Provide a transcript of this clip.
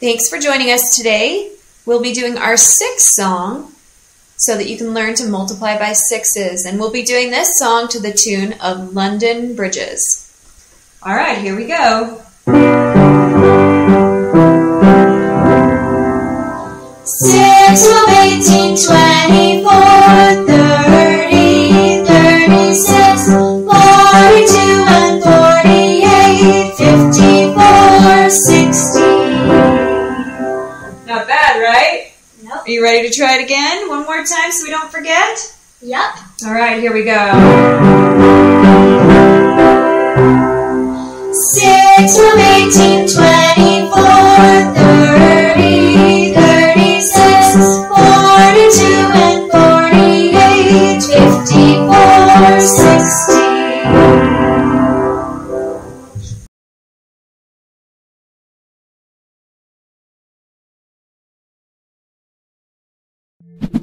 Thanks for joining us today. We'll be doing our sixth song so that you can learn to multiply by sixes. And we'll be doing this song to the tune of London Bridges. All right, here we go. Six, right? Nope. Are you ready to try it again? One more time so we don't forget? Yep. All right, here we go. 6, 12, 18, 20. you